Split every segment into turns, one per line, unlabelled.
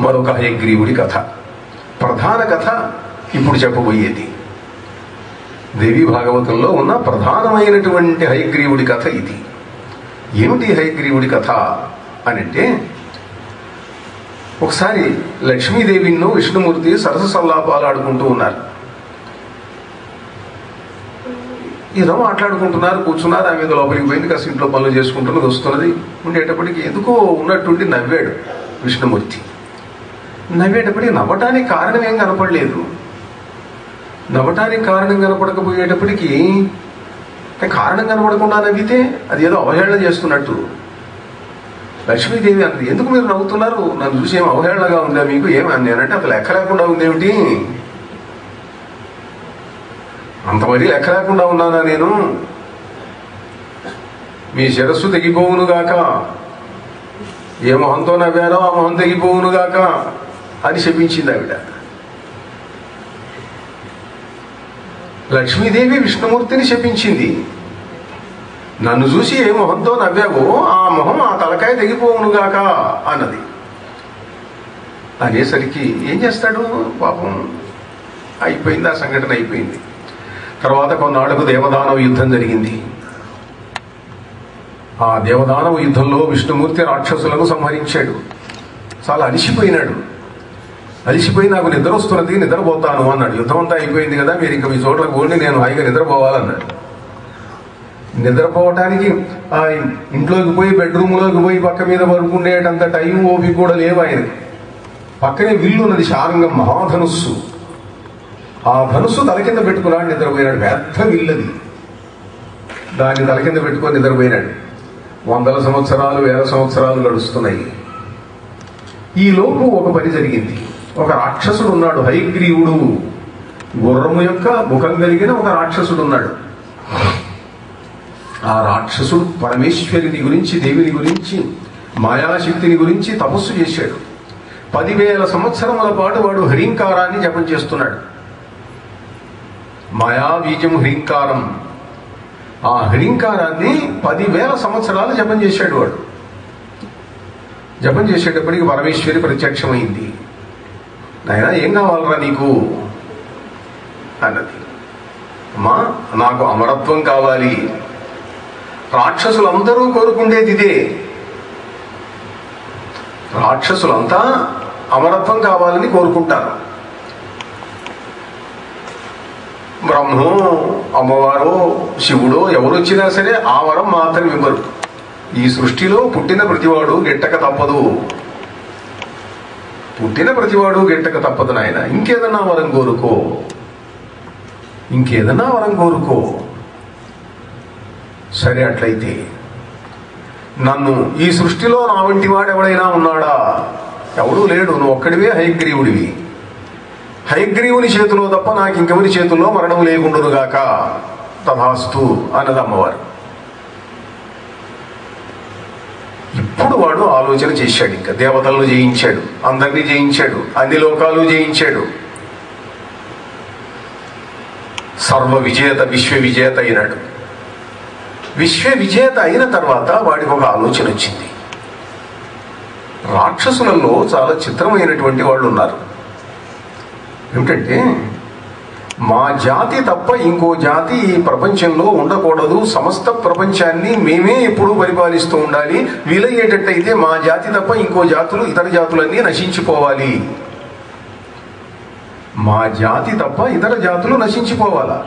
మరొక హయగ్రీవుడి కథ. ప్రధాన కథ ఇప్పుడు చెప్పబోయేది. దేవి భాగవతంలో ఉన్న ప్రధానమైనటువంటి హయగ్రీవుడి కథ ఇది. ఏమిటి హయగ్రీవుడి కథ అనంటే ఒకసారి లక్ష్మీదేవిను విష్ణుమూర్తి సరస సల్లాపాలు ఆడుకుంటూ ఉన్నారు. ఏదో మాట్లాడుకుంటున్నారు కూర్చున్నారు ఆమె ఏదో లోపలికి పోయింది కాస్త ఇంట్లో పనులు చేసుకుంటున్నది వస్తున్నది ఉండేటప్పటికి ఎందుకో ఉన్నట్టుండి నవ్వాడు విష్ణుమూర్తి. నవ్వేటప్పటికి నవ్వటానికి కారణం ఏం కనపడలేదు. నవ్వటానికి కారణం కనపడకపోయేటప్పటికి కారణం కనపడకుండా నవ్వితే అది ఏదో అవహేళన చేస్తున్నట్టు. లక్ష్మీదేవి అన్నది ఎందుకు మీరు నవ్వుతున్నారు? నన్ను చూసి ఏం అవహేళనగా ఉందా మీకు? ఏమని నేనంటే అసలు లెక్క లేకుండా ఉందేమిటి? అంతమది లెక్క లేకుండా ఉన్నానా నేను? మీ శిరస్సు తెగిపోవునుగాక. ఏ మొహంతో నవ్వారో ఆ మొహం తెగిపోవునుగాక. అని శపించింది ఆవిడ. లక్ష్మీదేవి విష్ణుమూర్తిని శపించింది. నన్ను చూసి ఏ మొహంతో నవ్వావో ఆ మొహం ఆ తలకాయ తెగిపోవునుగాక అన్నది. అనేసరికి ఏం చేస్తాడు పాపం? అయిపోయింది ఆ సంఘటన అయిపోయింది. తర్వాత కొన్నాళ్ళకు దేవదానవ యుద్ధం జరిగింది. ఆ దేవదానవ యుద్ధంలో విష్ణుమూర్తి రాక్షసులను సంహరించాడు. చాలా అలిసిపోయినాడు. అలిసిపోయి నాకు నిద్ర వస్తున్నది నిద్రపోతాను అన్నాడు. యుద్ధం అంతా అయిపోయింది కదా మీరు ఇంకా మీ చోట్లకు పోండి నేను హాయిగా నిద్రపోవాలన్నాడు. నిద్రపోవటానికి ఆ ఇంట్లోకి పోయి బెడ్రూమ్లోకి పోయి పక్క మీద పడుకునేటంత టైం ఓపిక కూడా లేవు ఆయన పక్కనే విల్లు ఉన్నది శారంగం మహాధనుస్సు. ఆ ధనుస్సు తల కింద పెట్టుకున్నాడు నిద్రపోయినాడు. పెద్ద విల్లది దాన్ని తల కింద పెట్టుకొని నిద్రపోయినాడు. వందల సంవత్సరాలు వేల సంవత్సరాలు గడుస్తున్నాయి. ఈ లోపు ఒక పని జరిగింది. ఒక రాక్షసుడు ఉన్నాడు హైగ్రీవుడు గుర్రము యొక్క ముఖం కలిగిన ఒక రాక్షసుడు ఉన్నాడు ఆ రాక్షసుడు పరమేశ్వరిని గురించి దేవిని గురించి మాయాశక్తిని గురించి తపస్సు చేశాడు. పదివేల సంవత్సరముల పాటు వాడు హ్రీంకారాన్ని జపం చేస్తున్నాడు. మాయాబీజం హ్రీంకారం. ఆ హ్రీంకారాన్ని పదివేల సంవత్సరాలు జపం చేశాడు వాడు. జపం చేసేటప్పటికి పరమేశ్వరి ప్రత్యక్షమైంది. నాయన ఏం కావాలరా నీకు? అన్నది. అమ్మా నాకు అమరత్వం కావాలి. రాక్షసులందరూ కోరుకుండేది ఇదే. రాక్షసులంతా అమరత్వం కావాలని కోరుకుంటారు. బ్రహ్మో అమ్మవారో శివుడో ఎవరు వచ్చినా సరే ఆ వరం మాత్రం ఇవ్వరు. ఈ సృష్టిలో పుట్టిన ప్రతివాడు గిట్టక తప్పదు. పుట్టిన ప్రతివాడు గిట్టక తప్పదు నాయన. ఇంకేదన్నా వరం కోరుకో. ఇంకేదన్నా వరం కోరుకో. సరే అట్లయితే. నన్ను ఈ సృష్టిలో నా వంటి వాడు ఎవడైనా ఉన్నాడా? ఎవడూ లేడు. నువ్వు ఒక్కడివే హైగ్రీవుడివి హైగ్రీవుని చేతిలో తప్ప నాకు ఇంకెవరి చేతుల్లో మరణం లేకుండునుగాక. తథాస్తు అన్నది అమ్మవారు ఇప్పుడు వాడు ఆలోచన చేశాడు ఇంకా. దేవతలను జయించాడు. అందరినీ జయించాడు. అన్ని లోకాలు జయించాడు. సర్వ విజేత విశ్వ విజేత అయినాడు. విశ్వ విజేత అయిన తర్వాత వాడికి ఒక ఆలోచన వచ్చింది. రాక్షసులలో చాలా చిత్రమైనటువంటి వాళ్ళు ఉన్నారు. ఏమిటంటే మా జాతి తప్ప ఇంకో జాతి ఈ ప్రపంచంలో ఉండకూడదు. సమస్త ప్రపంచాన్ని మేమే ఎప్పుడూ పరిపాలిస్తూ ఉండాలి. వీలయ్యేటట్టయితే మా జాతి తప్ప ఇంకో జాతులు ఇతర జాతులన్నీ నశించిపోవాలి. మా జాతి తప్ప ఇతర జాతులు నశించిపోవాలా?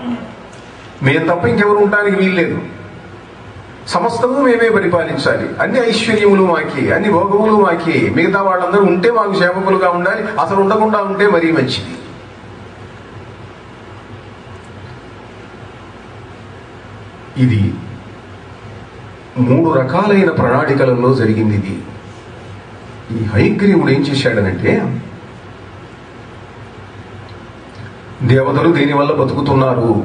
మేము తప్ప ఇంకెవరు ఉండడానికి వీల్లేదు. సమస్తము మేమే పరిపాలించాలి. అన్ని ఐశ్వర్యములు మాకి అన్ని భోగములు మాకి. మిగతా వాళ్ళందరూ ఉంటే మాకు సేవకులుగా ఉండాలి. అసలు ఉండకుండా ఉంటే మరీ మంచిది. ఇది మూడు రకాలైన ప్రణాళికలలో జరిగింది ఇది. ఈ హైగ్రీవుడు ఏం చేశాడనంటే దేవతలు దీనివల్ల బతుకుతున్నారు?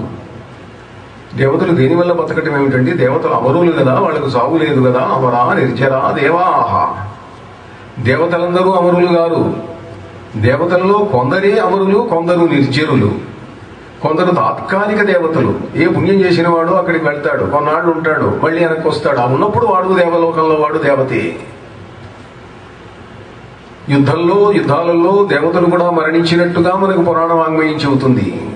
దేవతలు దీనివల్ల బతకటం ఏమిటంటే దేవతలు అమరులు కదా వాళ్ళకు సాగు లేదు కదా అమరా నిర్జరా దేవాహ. దేవతలందరూ అమరులు గారు. దేవతలలో కొందరే అమరులు కొందరు నిర్జరులు. కొందరు తాత్కాలిక దేవతలు. ఏ పుణ్యం చేసిన వాడు అక్కడికి వెళ్తాడు. కొన్నాళ్ళు ఉంటాడు. మళ్ళీ వెనక్కి వస్తాడు. ఆ ఉన్నప్పుడు వాడు దేవలోకంలో వాడు దేవతే. యుద్ధంలో యుద్ధాలలో దేవతలు కూడా మరణించినట్టుగా మనకు పురాణ వాంగ్మయం చెబుతుంది.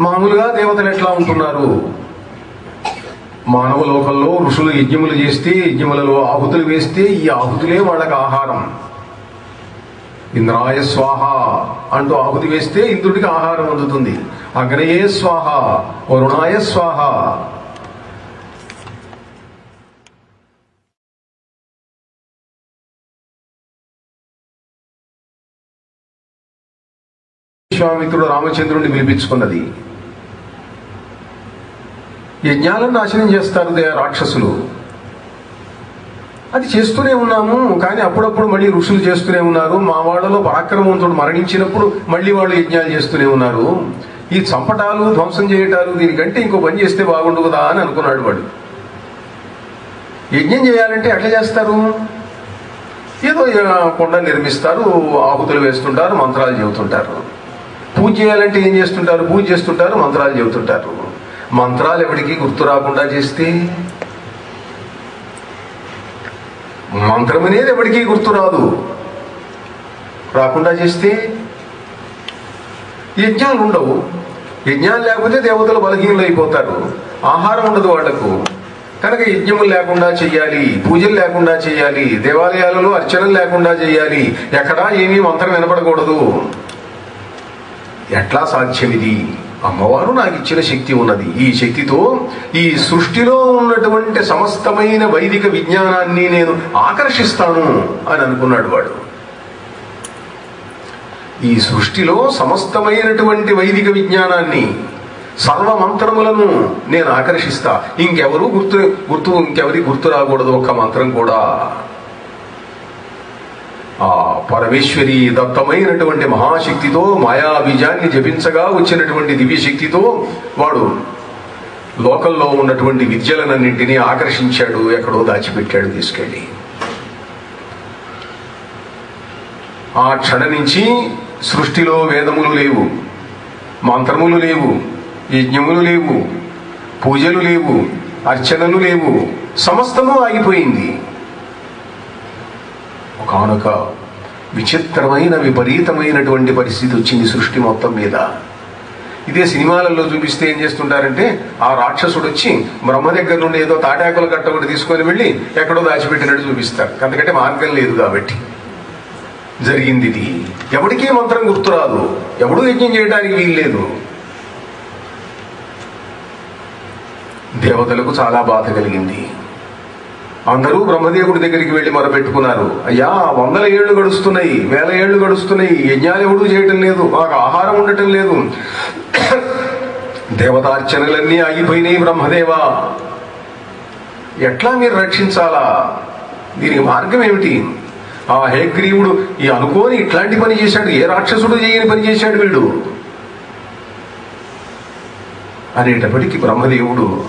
మామూలుగా దేవతలు ఎట్లా ఉంటున్నారు? మానవ లోకంలో ఋషులు యజ్ఞములు చేస్తే యజ్ఞములలో ఆహుతులు వేస్తే ఈ ఆహుతులే వాళ్ళకి ఆహారం. ఇంద్రాయ స్వాహ అంటూ ఆహుతి వేస్తే ఇంద్రుడికి ఆహారం అందుతుంది. అగ్నయే స్వాహ వరుణాయ స్వాహ. విశ్వామిత్రుడు రామచంద్రుడిని పిలిపించుకున్నది యజ్ఞాలను నాశనం చేస్తారు దే రాక్షసులు. అది చేస్తూనే ఉన్నాము కానీ అప్పుడప్పుడు మళ్ళీ ఋషులు చేస్తూనే ఉన్నారు. మా వాళ్ళలో పరాక్రమవంతుడు మరణించినప్పుడు మళ్ళీ వాళ్ళు యజ్ఞాలు చేస్తూనే ఉన్నారు. ఈ చంపటాలు ధ్వంసం చేయటాలు దీనికంటే ఇంకో పని చేస్తే బాగుండు కదా అని అనుకున్నాడు వాడు. యజ్ఞం చేయాలంటే ఎట్లా చేస్తారు? ఏదో కొండ నిర్మిస్తారు ఆహుతులు వేస్తుంటారు మంత్రాలు చెబుతుంటారు. పూజ చేయాలంటే ఏం చేస్తుంటారు? పూజ చేస్తుంటారు మంత్రాలు చెబుతుంటారు. మంత్రాలు ఎవరికి గుర్తు రాకుండా చేస్తే మంత్రం అనేది ఎవరికీ గుర్తు రాదు రాకుండా చేస్తే యజ్ఞాలు ఉండవు. యజ్ఞాలు లేకపోతే దేవతలు బలహీనలు అయిపోతారు. ఆహారం ఉండదు వాళ్ళకు. కనుక యజ్ఞములు లేకుండా చెయ్యాలి పూజలు లేకుండా చెయ్యాలి దేవాలయాలలో అర్చనలు లేకుండా చెయ్యాలి ఎక్కడా ఏమీ మంత్రం వినపడకూడదు. ఎట్లా సాధ్యం ఇది అమ్మవారు నాకు ఇచ్చిన శక్తి ఉన్నది. ఈ శక్తితో ఈ సృష్టిలో ఉన్నటువంటి సమస్తమైన వైదిక విజ్ఞానాన్ని నేను ఆకర్షిస్తాను అని అనుకున్నాడు వాడు. ఈ సృష్టిలో సమస్తమైనటువంటి వైదిక విజ్ఞానాన్ని సర్వ మంత్రములను నేను ఆకర్షిస్తా. ఇంకెవరు గుర్తు గుర్తు ఇంకెవరి గుర్తు రాకూడదు ఒక్క మంత్రం కూడా. ఆ పరమేశ్వరి దత్తమైనటువంటి మహాశక్తితో మాయా బీజాన్ని జపించగా వచ్చినటువంటి దివ్యశక్తితో వాడు లోకల్లో ఉన్నటువంటి విద్యలనన్నింటినీ ఆకర్షించాడు ఎక్కడో దాచిపెట్టాడు తీసుకెళ్ళి. ఆ క్షణ నుంచి సృష్టిలో వేదములు లేవు మంత్రములు లేవు యజ్ఞములు లేవు పూజలు లేవు అర్చనలు లేవు సమస్తము ఆగిపోయింది. కానుక విచిత్రమైన విపరీతమైనటువంటి పరిస్థితి వచ్చింది సృష్టి మొత్తం మీద. ఇదే సినిమాలలో చూపిస్తే ఏం చేస్తుంటారంటే ఆ రాక్షసుడు వచ్చి బ్రహ్మ దగ్గర నుండి ఏదో తాటాకుల కట్ట ఒకటి తీసుకొని వెళ్ళి ఎక్కడో దాచిపెట్టినట్టు చూపిస్తారు. ఎందుకంటే మార్గం లేదు కాబట్టి. జరిగింది ఇది ఎవడికి మంత్రం గుర్తురాదు. ఎవడు యజ్ఞం చేయడానికి వీల్లేదు. దేవతలకు చాలా బాధ కలిగింది. అందరూ బ్రహ్మదేవుడి దగ్గరికి వెళ్ళి మొరపెట్టుకున్నారు. అయ్యా వందల ఏళ్ళు గడుస్తున్నాయి వేల ఏళ్ళు గడుస్తున్నాయి యజ్ఞాలు ఎవడూ చేయటం లేదు మాకు ఆహారం ఉండటం లేదు. దేవతార్చనలన్నీ ఆగిపోయినాయి బ్రహ్మదేవా. ఎట్లా మీరు రక్షించాలా? దీనికి మార్గం ఏమిటి? ఆ హేగ్రీవుడు ఈ అనుకోని ఇట్లాంటి పని చేశాడు ఏ రాక్షసుడు చేయని పని చేశాడు వీడు? అనేటప్పటికీ బ్రహ్మదేవుడు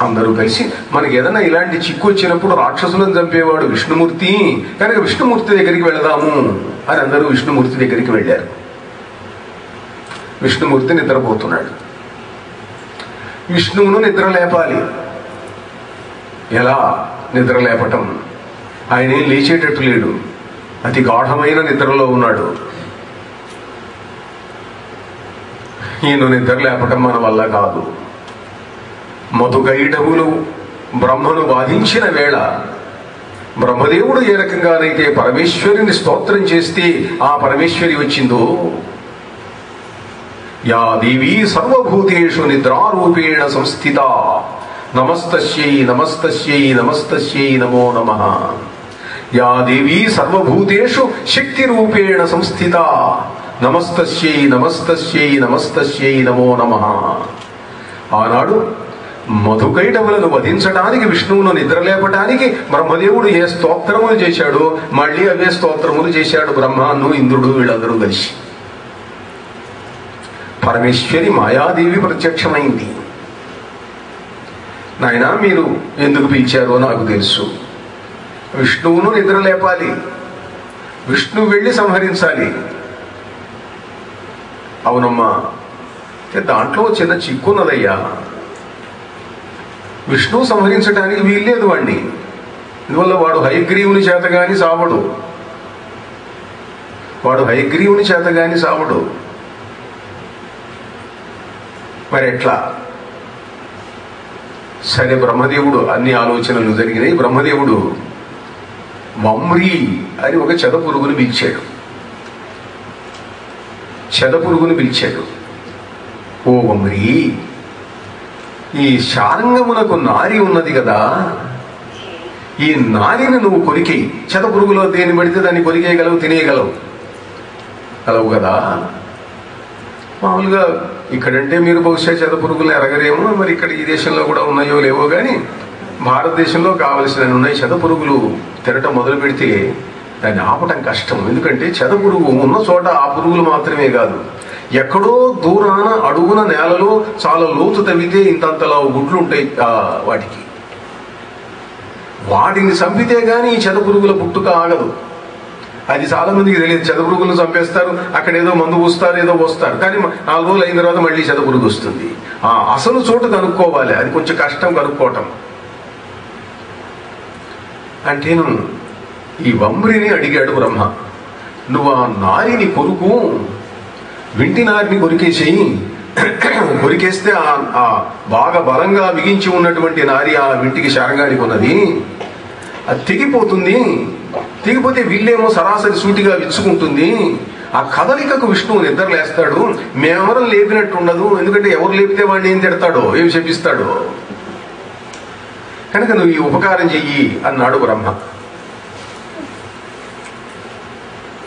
అందరూ కలిసి మనకి ఏదైనా ఇలాంటి చిక్కు వచ్చినప్పుడు రాక్షసులను చంపేవాడు విష్ణుమూర్తి. కనుక విష్ణుమూర్తి దగ్గరికి వెళదాము అని అందరూ విష్ణుమూర్తి దగ్గరికి వెళ్ళారు. విష్ణుమూర్తి నిద్రపోతున్నాడు. విష్ణువును నిద్ర లేపాలి. ఎలా? నిద్ర లేపటం. ఆయన ఏం లేచేటట్టు లేడు. అతి గాఢమైన నిద్రలో ఉన్నాడు. ఈయన నిద్ర లేపటం మన వల్ల కాదు. మధుకైటవులు బ్రహ్మను బాధించిన వేళ బ్రహ్మదేవుడు ఏ రకంగానైతే పరమేశ్వరిని స్తోత్రం చేస్తే ఆ పరమేశ్వరి వచ్చిందో? యా దేవీ సర్వభూతేషు నిద్రారూపేణ సంస్థిత. నమస్తస్యై నమస్తస్యై నమస్తస్యై నమో నమ. యా దేవీ సర్వభూతేషు శక్తి రూపేణ సంస్థిత. నమస్తస్యై నమస్తస్యై నమస్తస్యై నమో నమ. ఆనాడు మధుకైటములను వధించడానికి విష్ణువును నిద్రలేపటానికి బ్రహ్మదేవుడు ఏ స్తోత్రములు చేశాడో మళ్ళీ అవే స్తోత్రములు చేశాడు బ్రహ్మాను ఇంద్రుడు వీళ్ళందరూ కలిసి. పరమేశ్వరి మాయాదేవి ప్రత్యక్షమైంది. నాయనా మీరు ఎందుకు పిలిచారో నాకు తెలుసు. విష్ణువును నిద్రలేపాలి విష్ణువు వెళ్ళి సంహరించాలి. అవునమ్మా దాంట్లో చిన్న చిక్కున్నదయ్యా విష్ణువు సంహరించడానికి వీల్లేదు వాణ్ణి. ఇందువల్ల వాడు హయగ్రీవుని చేత కానీ సావడు. వాడు హయగ్రీవుని చేత కానీ సావడు. మరి ఎట్లా సరే బ్రహ్మదేవుడు అన్ని ఆలోచనలు జరిగినాయి. బ్రహ్మదేవుడు మమ్రీ అని ఒక చెద పురుగును పిలిచాడు. చెద పురుగును పిలిచాడు. ఓ మమ్రీ ఈ శారంగమునకు నారి ఉన్నది కదా. ఈ నారిని నువ్వు కొరికి చెద పురుగులో దేని పెడితే దాన్ని కొరికేయగలవు తినేయగలవు? గలవు కదా. మామూలుగా ఇక్కడంటే మీరు బహుశా చెద పురుగులు ఎరగరేమో మరి ఇక్కడ ఈ దేశంలో కూడా ఉన్నాయో లేవో కానీ భారతదేశంలో కావలసిన ఉన్నాయి. చెద పురుగులు తినటం మొదలు పెడితే దాన్ని ఆపటం కష్టం. ఎందుకంటే చెద పురుగు ఉన్న చోట ఆ పురుగులు మాత్రమే కాదు. ఎక్కడో దూరాన అడుగున నేలలో చాలా లోతు తవ్వితే ఇంతంతలా గుడ్లు ఉంటాయి వాటికి. వాటిని చంపితే గాని ఈ చెదపురుగుల పుట్టుక ఆగదు. అది చాలా మందికి తెలియదు. చెదపురుగులను చంపేస్తారు అక్కడ ఏదో మందు పూస్తారు ఏదో పోస్తారు. కానీ నాలుగు రోజులు అయిన తర్వాత మళ్ళీ చెదపురుగు వస్తుంది. ఆ అసలు చోటు కనుక్కోవాలి. అది కొంచెం కష్టం కనుక్కోవటం. అంటేను ఈ వమ్రిని అడిగాడు బ్రహ్మ. నువ్వు ఆ నారిని కొరుకు వింటి నారిని కొరికేసేయి. కొరికేస్తే ఆ బాగా బలంగా బిగించి ఉన్నటువంటి నారి ఆ వింటికి శారంగాడి ఉన్నది అది తెగిపోతుంది. తెగిపోతే వీళ్ళేమో సరాసరి సూటిగా విచ్చుకుంటుంది. ఆ కదలికకు విష్ణువు నిద్రలేస్తాడు మేమెవరం లేపినట్టు ఉండదు ఎందుకంటే ఎవరు లేపితే వాడిని ఏం తిడతాడో? ఏం శపిస్తాడో? కనుక నువ్వు ఈ ఉపకారం చెయ్యి అన్నాడు బ్రహ్మ.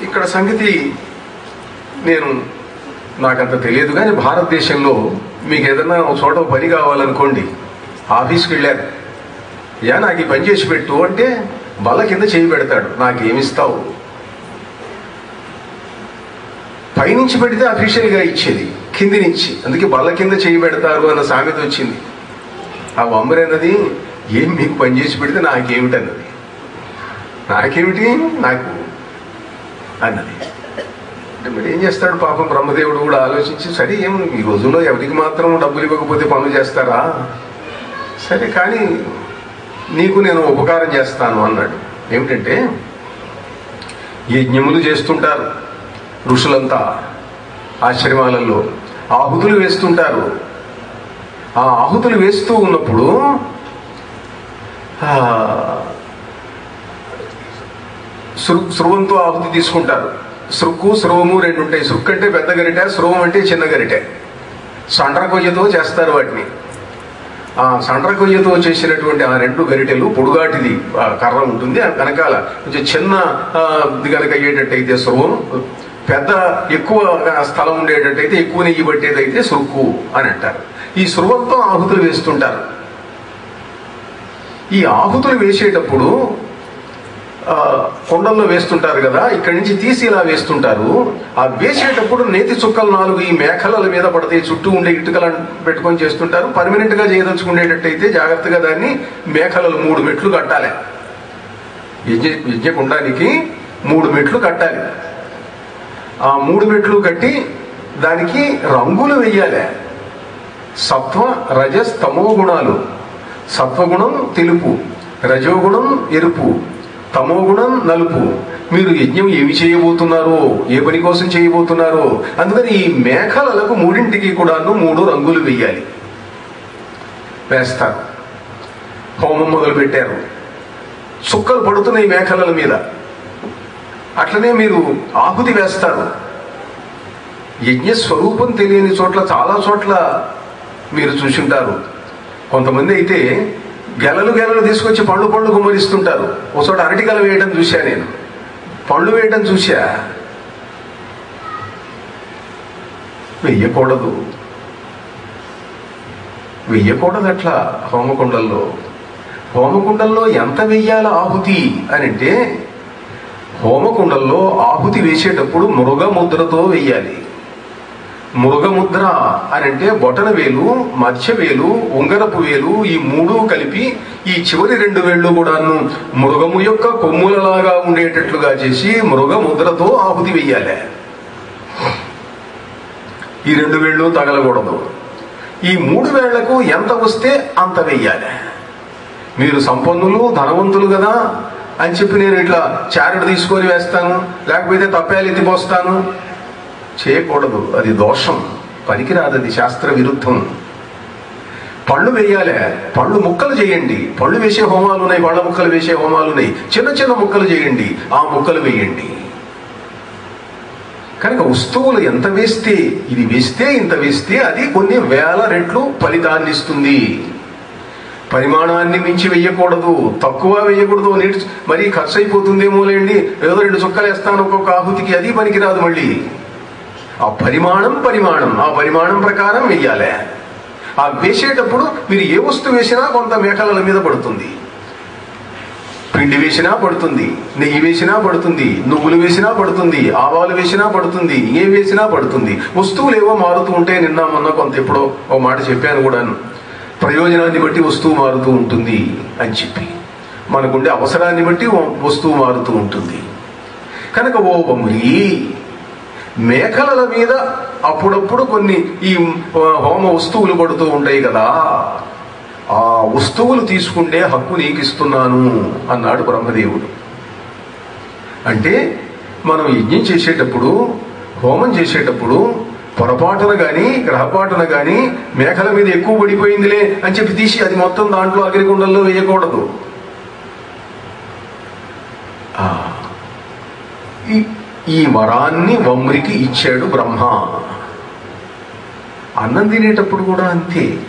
ఇక్కడ సంగతి నేను నాకంత తెలియదు కానీ భారతదేశంలో మీకు ఏదైనా ఒక చోట పని కావాలనుకోండి ఆఫీస్కి వెళ్ళారు యా నాకు ఈ పని చేసి పెట్టు అంటే బల్ల కింద చేయి పెడతాడు నాకేమిస్తావు? పైనుంచి పెడితే అఫీషియల్గా ఇచ్చేది కింది నుంచి. అందుకే బల్ల కింద చేయి పెడతారు అన్న సామెత వచ్చింది. ఆ వంబరి అన్నది ఏం మీకు పని చేసి పెడితే నాకేమిటి అన్నది నాకేమిటి? నాకు అన్నది. అంటే మరి ఏం చేస్తాడు పాపం? బ్రహ్మదేవుడు కూడా ఆలోచించి సరే ఏం ఈ రోజుల్లో ఎవరికి మాత్రం డబ్బులు ఇవ్వకపోతే పనులు చేస్తారా? సరే కానీ నీకు నేను ఉపకారం చేస్తాను అన్నాడు. ఏమిటంటే యజ్ఞములు చేస్తుంటారు ఋషులంతా ఆశ్రమాలలో. ఆహుతులు వేస్తుంటారు. ఆ ఆహుతులు వేస్తూ ఉన్నప్పుడు ఆ, శృ- శృవంతో ఆహుతి తీసుకుంటారు. శృక్కు స్రవము రెండు ఉంటాయి. శృక్ అంటే పెద్ద గరిటె స్రవం అంటే చిన్న గరిటె. సండ్ర కొయ్యతో చేస్తారు వాటిని. ఆ సండ్ర కొయ్యతో చేసినటువంటి ఆ రెండు గరిటెలు పొడుగాటిది. కర్ర ఉంటుంది. వెనకాల కొంచెం చిన్న కనుక అయ్యేటట్టయితే స్రవం పెద్ద ఎక్కువ స్థలం ఉండేటట్టయితే ఎక్కువ నెయ్యి పట్టేదైతే సురుకు అని అంటారు. ఈ స్రువంతో ఆహుతులు వేస్తుంటారు. ఈ ఆహుతులు వేసేటప్పుడు కొండల్లో వేస్తుంటారు కదా ఇక్కడి నుంచి తీసి ఇలా వేస్తుంటారు. ఆ వేసేటప్పుడు నేతి చుక్కలు నాలుగు ఈ మేకల మీద పడతాయి. చుట్టూ ఉండే ఇటుకలను పెట్టుకొని చేస్తుంటారు. పర్మనెంట్గా చేయదలుచుకునేటట్టయితే జాగ్రత్తగా దాన్ని మేకలలు మూడు మెట్లు కట్టాలి. యజ్ఞ యజ్ఞకుండానికి మూడు మెట్లు కట్టాలి. ఆ మూడు మెట్లు కట్టి దానికి రంగులు వెయ్యాలి సత్వ రజస్ తమో గుణాలు. సత్వగుణం తెలుపు రజోగుణం ఎరుపు. తమోగుణం నలుపు. మీరు యజ్ఞం ఏమి చేయబోతున్నారో ఏ పని కోసం చేయబోతున్నారో అందుకని ఈ మేఘాలకు మూడింటికి కూడాను మూడు రంగులు వెయ్యాలి వేస్తారు. హోమం మొదలు పెట్టారు చుక్కలు పడుతున్నాయి మేఘాల మీద. అట్లనే మీరు ఆహుతి వేస్తారు. యజ్ఞ స్వరూపం తెలియని చోట్ల చాలా చోట్ల మీరు చూసుంటారు. కొంతమంది అయితే గెలలు గెలలు తీసుకొచ్చి పళ్ళు పళ్ళు గుమ్మరిస్తుంటారు. ఒక చోట అరటి గెల వేయడం చూశా నేను. పళ్ళు వేయడం చూశా. వెయ్యకూడదు వెయ్యకూడదు అట్లా హోమకుండల్లో. హోమకుండల్లో ఎంత వెయ్యాల ఆహుతి అని అంటే హోమకుండల్లో ఆహుతి వేసేటప్పుడు మృగముద్రతో వెయ్యాలి మృగముద్ర అని అంటే బొటన వేలు మధ్య వేలు ఉంగరపు వేలు ఈ మూడు కలిపి ఈ చివరి రెండు వేళ్ళు కూడాను మృగము యొక్క కొమ్ములలాగా ఉండేటట్లుగా చేసి మృగముద్రతో ఆహుతి వెయ్యాలి ఈ రెండు వేళ్ళు తగలకూడదు. ఈ మూడు వేళ్ళకు ఎంత వస్తే అంత వెయ్యాలి మీరు సంపన్నులు ధనవంతులు కదా అని చెప్పి నేను ఇట్లా చారడు తీసుకొని వేస్తాను లేకపోతే తప్పేలు ఎత్తిపోస్తాను చేయకూడదు. అది దోషం. పనికిరాదు అది శాస్త్ర విరుద్ధం పళ్ళు వేయాలే. పళ్ళు ముక్కలు చేయండి. పళ్ళు వేసే హోమాలు ఉన్నాయి పళ్ళ ముక్కలు వేసే హోమాలు ఉన్నాయి. చిన్న చిన్న ముక్కలు చేయండి. ఆ ముక్కలు వేయండి. కనుక వస్తువులు ఎంత వేస్తే ఇది వేస్తే ఇంత వేస్తే అది కొన్ని వేల రెట్లు ఫలితాన్ని ఇస్తుంది. పరిమాణాన్ని మించి వెయ్యకూడదు తక్కువ వేయకూడదు. నీటి మరీ ఖర్చు అయిపోతుందేమో లేండి ఏదో రెండు చుక్కలు వేస్తాను ఒక్కొక్క ఆహుతికి. అది పనికిరాదు మళ్ళీ. ఆ పరిమాణం పరిమాణం ఆ పరిమాణం ప్రకారం వెయ్యాలి. ఆ వేసేటప్పుడు మీరు ఏ వస్తువు వేసినా కొంత మేకల మీద పడుతుంది. పిండి వేసినా పడుతుంది నెయ్యి వేసినా పడుతుంది నువ్వులు వేసినా పడుతుంది ఆవాలు వేసినా పడుతుంది ఏ వేసినా పడుతుంది. వస్తువులు ఏవో మారుతూ ఉంటే నిన్న మొన్న కొంత ఎప్పుడో ఓ మాట చెప్పాను కూడాను. ప్రయోజనాన్ని బట్టి వస్తువు మారుతూ ఉంటుంది అని చెప్పి. మనకుండే అవసరాన్ని బట్టి వస్తువు మారుతూ ఉంటుంది. కనుక ఓ బొమ్మిలి మేకల మీద అప్పుడప్పుడు కొన్ని ఈ హోమ వస్తువులు పడుతూ ఉంటాయి కదా. ఆ వస్తువులు తీసుకుంటే హక్కు నీకు ఇస్తున్నాను అన్నాడు బ్రహ్మదేవుడు. అంటే మనం యజ్ఞం చేసేటప్పుడు హోమం చేసేటప్పుడు పొరపాటున కానీ గ్రహపాటున కానీ మేకల మీద ఎక్కువ పడిపోయిందిలే అని చెప్పి తీసి అది మొత్తం దాంట్లో అగ్నిగుండంలో వేయకూడదు. ఈ వరాన్ని వమ్రికి ఇచ్చాడు బ్రహ్మ. అన్నం తినేటప్పుడు కూడా అంతే.